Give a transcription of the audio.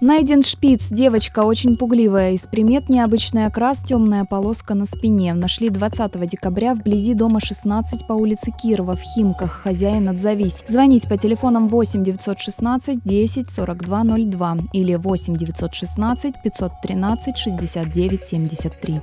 Найден шпиц. Девочка очень пугливая. Из примет необычный окрас, темная полоска на спине. Нашли 20 декабря вблизи дома 16 по улице Кирова в Химках. Хозяин отзовись. Звонить по телефонам 8 916 10 42 02 или 8 916 513 69 73.